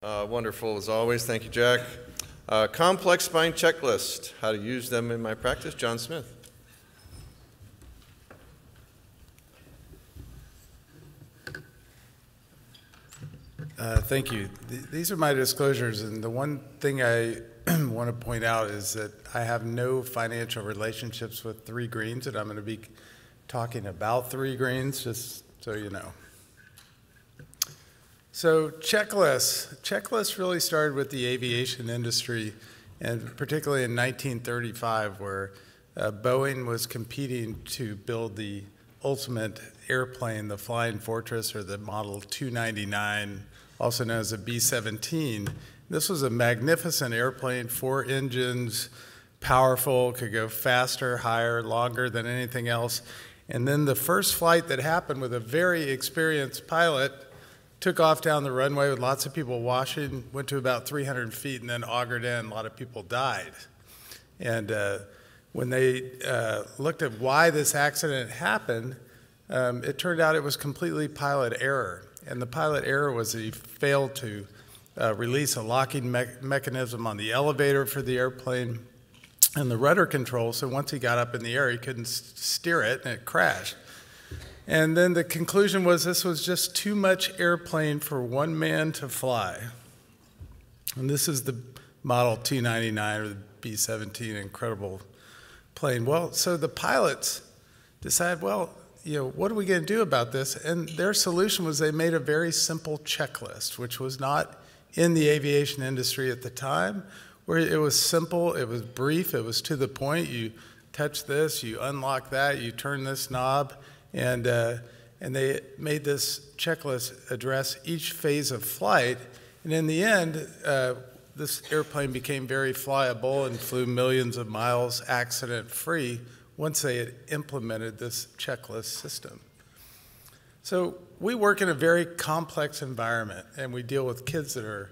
Uh, wonderful as always. Thank you, Jack. Uh, complex spine checklist, how to use them in my practice. John Smith. Uh, thank you. Th- these are my disclosures, and the one thing I want to point out is that I have no financial relationships with Three Greens, and I'm going to be talking about Three Greens, just so you know. So checklists. Checklists really started with the aviation industry, and particularly in 1935, where uh, Boeing was competing to build the ultimate airplane, the Flying Fortress, or the Model 299 also known as the B-17. This was a magnificent airplane, four engines, powerful, could go faster, higher, longer than anything else. And then the first flight that happened with a very experienced pilot took off down the runway with lots of people watching, went to about 300 feet, and then augered in. A lot of people died. And uh, when they uh, looked at why this accident happened, um, it turned out it was completely pilot error. And the pilot error was that he failed to uh, release a locking me mechanism on the elevator for the airplane and the rudder control. So once he got up in the air, he couldn't steer it and it crashed. And then the conclusion was this was just too much airplane for one man to fly. And this is the Model 299 or the B 17, incredible plane. Well, so the pilots decided, well, you know, what are we going to do about this? And their solution was they made a very simple checklist, which was not in the aviation industry at the time, where it was simple, it was brief, it was to the point. You touch this, you unlock that, you turn this knob, and uh, and they made this checklist address each phase of flight. And in the end, uh, this airplane became very flyable and flew millions of miles accident free once they had implemented this checklist system. So we work in a very complex environment, and we deal with kids that are,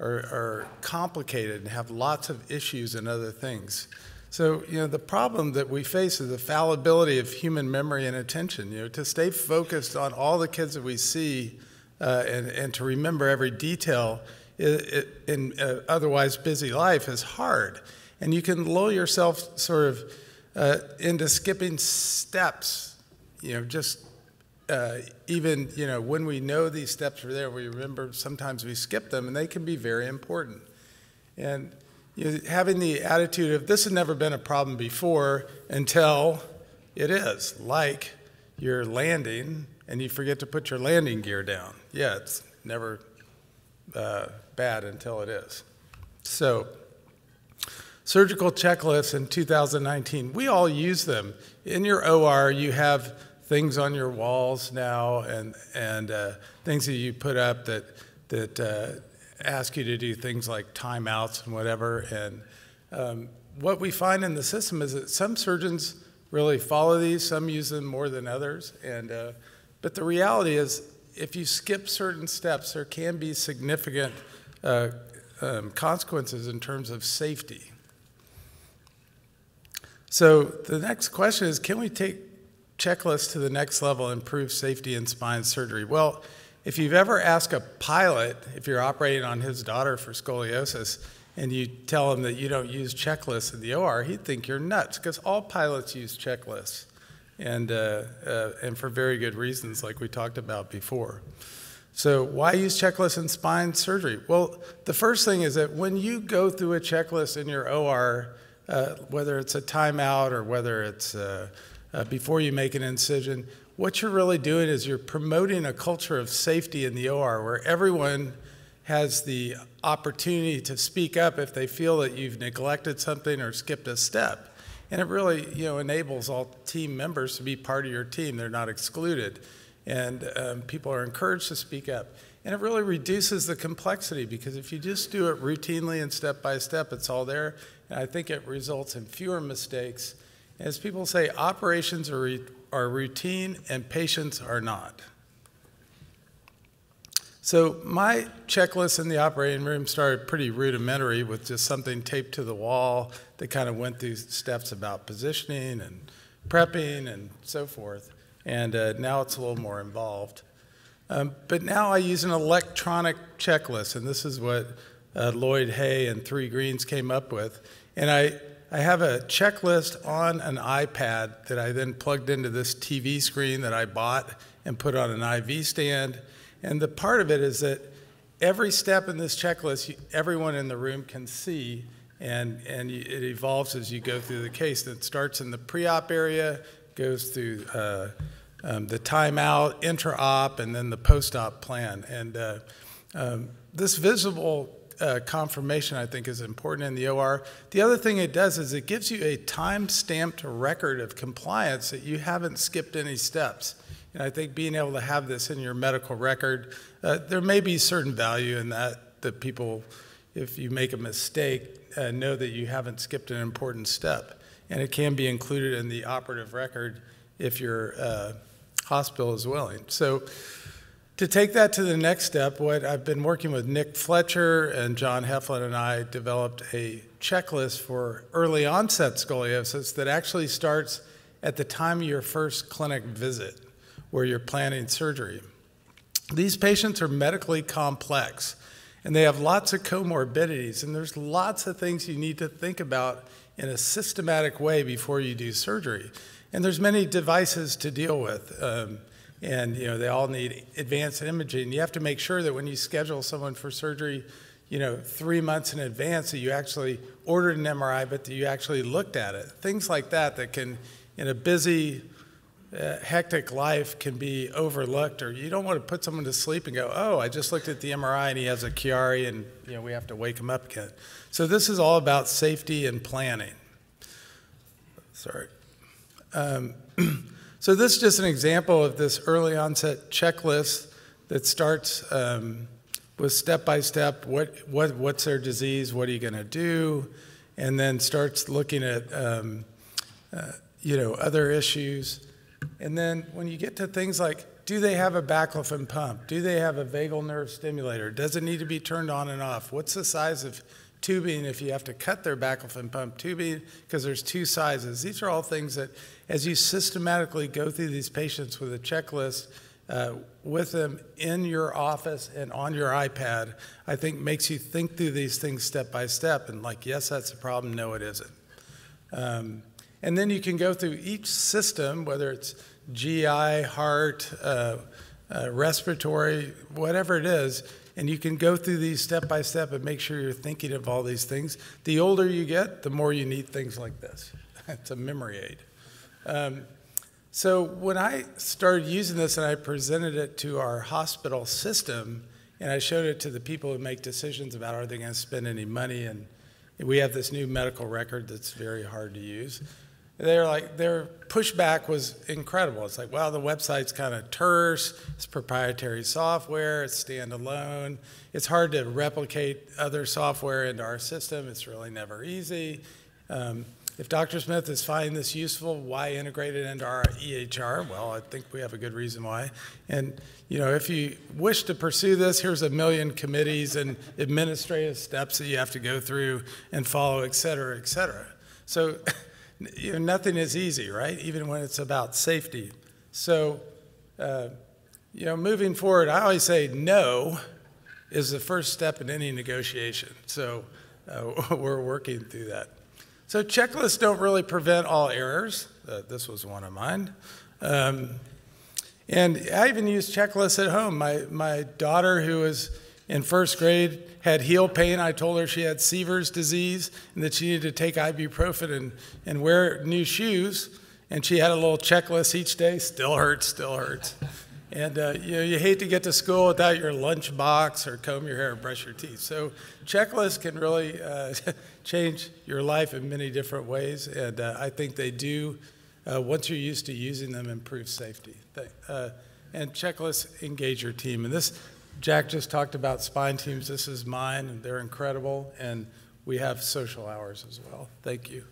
are, are, complicated and have lots of issues and other things. So, you know, the problem that we face is the fallibility of human memory and attention. You know, to stay focused on all the kids that we see uh, and, and to remember every detail in an otherwise busy life is hard. And you can lull yourself sort of uh, into skipping steps. You know, just uh, even you know when we know these steps are there, we remember sometimes we skip them, and they can be very important. And you know, having the attitude of this has never been a problem before until it is, like you're landing and you forget to put your landing gear down. Yeah, it's never uh, bad until it is. So surgical checklists in 2019. We all use them. In your OR, you have things on your walls now and, and uh, things that you put up that, that uh, ask you to do things like timeouts and whatever. And um, what we find in the system is that some surgeons really follow these, some use them more than others. And, uh, but the reality is, if you skip certain steps, there can be significant uh, um, consequences in terms of safety. So the next question is, can we take checklists to the next level and improve safety in spine surgery? Well, if you've ever asked a pilot, if you're operating on his daughter for scoliosis, and you tell him that you don't use checklists in the OR, he'd think you're nuts because all pilots use checklists, and, uh, uh, and for very good reasons, like we talked about before. So, why use checklists in spine surgery? Well, the first thing is that when you go through a checklist in your OR, uh, whether it's a timeout or whether it's uh, uh, before you make an incision, what you're really doing is you're promoting a culture of safety in the OR where everyone has the opportunity to speak up if they feel that you've neglected something or skipped a step. And it really you know, enables all team members to be part of your team. They're not excluded. And um, people are encouraged to speak up. And it really reduces the complexity because if you just do it routinely and step by step, it's all there. And I think it results in fewer mistakes. As people say, operations are, are routine and patients are not. So my checklist in the operating room started pretty rudimentary with just something taped to the wall that kind of went through steps about positioning and prepping and so forth. And uh, now it's a little more involved. Um, but now I use an electronic checklist, and this is what uh, Lloyd Hey and Three Greens came up with. And I, I have a checklist on an iPad that I then plugged into this TV screen that I bought and put on an IV stand. And the part of it is that every step in this checklist, everyone in the room can see, and, and it evolves as you go through the case. It starts in the pre op area, goes through uh, um, the timeout, intra-op, and then the post-op plan. And uh, um, this visible uh, confirmation, I think, is important in the OR. The other thing it does is it gives you a time-stamped record of compliance that you haven't skipped any steps. And I think being able to have this in your medical record, uh, there may be certain value in that, that people, if you make a mistake, uh, know that you haven't skipped an important step. And it can be included in the operative record if your uh, hospital is willing. So to take that to the next step, what I've been working with Nick Fletcher and John Heflin and I developed a checklist for early onset scoliosis that actually starts at the time of your first clinic visit where you're planning surgery. These patients are medically complex and they have lots of comorbidities, and there's lots of things you need to think about in a systematic way before you do surgery. And there's many devices to deal with. Um, and you know they all need advanced imaging. You have to make sure that when you schedule someone for surgery, you know three months in advance that you actually ordered an MRI, but that you actually looked at it. Things like that that can, in a busy, uh, hectic life, can be overlooked. Or you don't want to put someone to sleep and go, "Oh, I just looked at the MRI and he has a Chiari, and you know we have to wake him up again." So this is all about safety and planning. Sorry. Um, so this is just an example of this early onset checklist that starts um, with step by step, what, what, what's their disease, what are you going to do, and then starts looking at um, uh, you know, other issues. And then when you get to things like, do they have a baclofen pump? Do they have a vagal nerve stimulator? Does it need to be turned on and off? What's the size of tubing if you have to cut their baclofen pump tubing because there's two sizes. These are all things that, as you systematically go through these patients with a checklist uh, with them in your office and on your iPad, I think makes you think through these things step by step and like, yes, that's a problem. No, it isn't. Um, and then you can go through each system, whether it's GI, heart, uh, uh, respiratory, whatever it is, and you can go through these step by step and make sure you're thinking of all these things. The older you get, the more you need things like this. it's a memory aid. Um, so when I started using this and I presented it to our hospital system, and I showed it to the people who make decisions about are they going to spend any money, and we have this new medical record that's very hard to use they're like their pushback was incredible. It's like, well, the website's kind of terse. It's proprietary software. It's standalone. It's hard to replicate other software into our system. It's really never easy. Um, if Dr. Smith is finding this useful, why integrate it into our EHR? Well, I think we have a good reason why. And you know, if you wish to pursue this, here's a million committees and administrative steps that you have to go through and follow, et cetera, et cetera. So you know, nothing is easy, right? Even when it's about safety. So, uh, you know, moving forward, I always say no is the first step in any negotiation. So uh, we're working through that. So checklists don't really prevent all errors. Uh, this was one of mine. Um, and I even use checklists at home. My, my daughter, who was in first grade, had heel pain. I told her she had Sever's disease and that she needed to take ibuprofen and, and wear new shoes. And she had a little checklist each day still hurts, still hurts. And uh, you know, you hate to get to school without your lunch box or comb your hair or brush your teeth. So checklists can really uh, change your life in many different ways. And uh, I think they do, uh, once you're used to using them, improve safety. Uh, and checklists engage your team. And this, Jack just talked about spine teams. This is mine, and they're incredible. And we have social hours as well. Thank you.